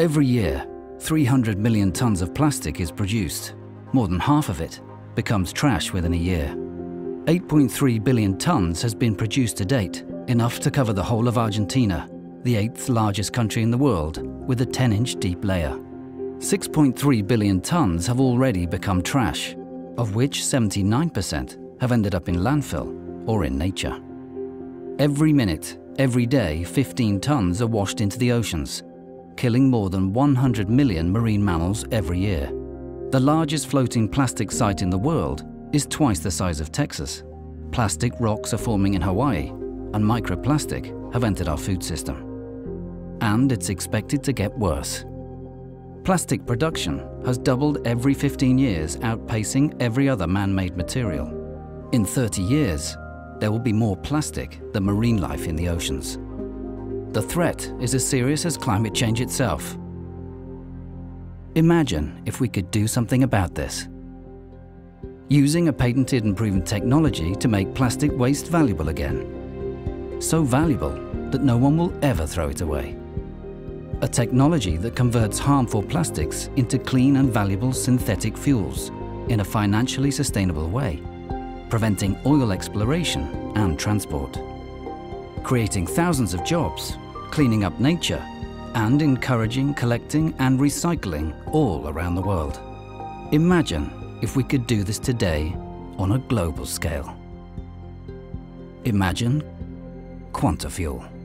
Every year, 300 million tons of plastic is produced. More than half of it becomes trash within a year. 8.3 billion tons has been produced to date, enough to cover the whole of Argentina, the eighth largest country in the world, with a 10-inch deep layer. 6.3 billion tons have already become trash, of which 79% have ended up in landfill or in nature. Every minute, every day, 15 tons are washed into the oceans, killing more than 100 million marine mammals every year. The largest floating plastic site in the world is twice the size of Texas. Plastic rocks are forming in Hawaii, and microplastic have entered our food system. And it's expected to get worse. Plastic production has doubled every 15 years, outpacing every other man-made material. In 30 years, there will be more plastic than marine life in the oceans. The threat is as serious as climate change itself. Imagine if we could do something about this. Using a patented and proven technology to make plastic waste valuable again. So valuable that no one will ever throw it away a technology that converts harmful plastics into clean and valuable synthetic fuels in a financially sustainable way, preventing oil exploration and transport, creating thousands of jobs, cleaning up nature, and encouraging collecting and recycling all around the world. Imagine if we could do this today on a global scale. Imagine Quantafuel.